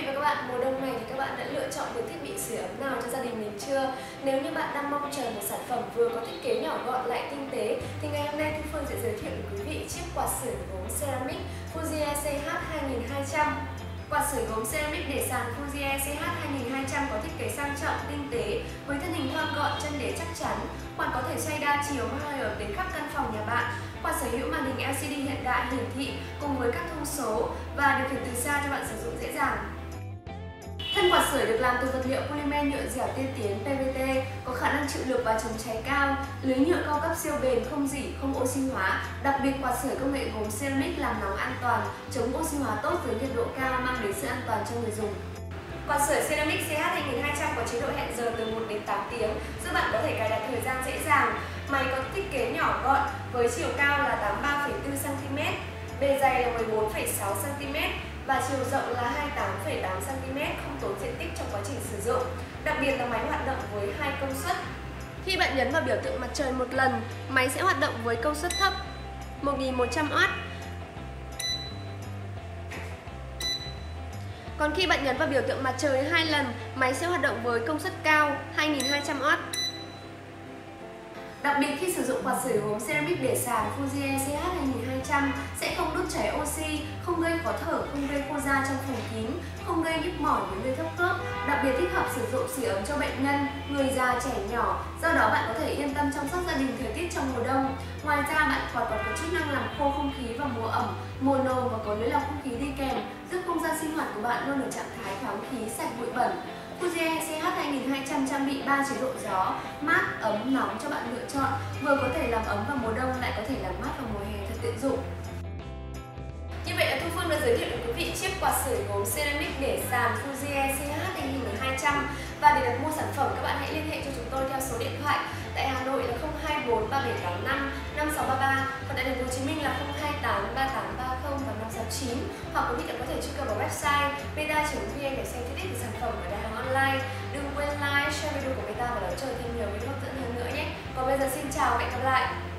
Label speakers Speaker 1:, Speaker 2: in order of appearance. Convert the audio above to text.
Speaker 1: vị và các bạn, mùa đông này thì các bạn đã lựa chọn được thiết bị sưởi ấm nào cho gia đình mình chưa? Nếu như bạn đang mong chờ một sản phẩm vừa có thiết kế nhỏ gọn lại tinh tế thì ngày hôm nay Thu Phương sẽ giới thiệu với quý vị chiếc quạt sưởi gốm ceramic Fuji ECH 2200. Quạt sưởi gốm ceramic để sàn Fuji ECH 2200 có thiết kế sang trọng, tinh tế với thân hình thon gọn, chân đế chắc chắn. Quạt có thể xoay đa chiều hai ở đến khắp căn phòng nhà bạn Quạt sở hữu màn hình LCD hiện đại hiển thị cùng với các thông số và điều khiển từ xa cho bạn sử dụng dễ dàng. Thân quạt sưởi được làm từ vật liệu polymer nhựa dẻo tiên tiến PVT, có khả năng chịu lực và chống cháy cao, lưới nhựa cao cấp siêu bền, không dỉ, không oxy hóa. Đặc biệt quạt sưởi công nghệ gồm ceramic làm nóng an toàn, chống oxy hóa tốt với nhiệt độ cao mang đến sự an toàn cho người dùng. Quạt sưởi Ceramic CH 2200 có chế độ hẹn giờ từ 1 đến 8 tiếng, giúp bạn có thể cài đặt thời gian dễ dàng. Máy có thiết kế nhỏ gọn với chiều cao là 83,4 cm, bề dày là 14,6 và chiều rộng là 28,8 cm, không tốn diện tích trong quá trình sử dụng. Đặc biệt là máy hoạt động với hai công suất. Khi bạn nhấn vào biểu tượng mặt trời một lần, máy sẽ hoạt động với công suất thấp 1100W. Còn khi bạn nhấn vào biểu tượng mặt trời hai lần, máy sẽ hoạt động với công suất cao 2200W. Đặc biệt khi sử dụng quạt sưởi gốm ceramic để sàn Fuji ECH 2200 sẽ không cháy oxy, không gây khó thở, không gây khô da trong phòng kín, không gây nhức mỏi với người thấp khớp. Đặc biệt thích hợp sử dụng sưởi ấm cho bệnh nhân, người già, trẻ nhỏ. Do đó bạn có thể yên tâm chăm sóc gia đình thời tiết trong mùa đông. Ngoài ra bạn còn có chức năng làm khô không khí vào mùa ẩm, mùa nồm và có lưới lọc không khí đi kèm, giúp không gian sinh hoạt của bạn luôn ở trạng thái thoáng khí, sạch bụi bẩn. Fuji CH 2200 trang bị 3 chế độ gió, mát, ấm, nóng cho bạn lựa chọn, vừa có thể làm ấm vào mùa đông lại có thể làm mát vào mùa hè giới thiệu đến quý vị chiếc quạt sưởi gốm ceramic để sàn Fuji CH 2200 và để đặt mua sản phẩm, các bạn hãy liên hệ cho chúng tôi theo số điện thoại tại Hà Nội là 024 3785 5633 còn tại thành phố Hồ Chí Minh là 028 3830 và 569 hoặc quý vị đã có thể truy cập vào website beta.vn để xem chi tiết về sản phẩm và đặt hàng online. Đừng quên like, share video của Beta và đón chờ thêm nhiều video hấp dẫn hơn nữa nhé. Còn bây giờ xin chào và hẹn gặp lại.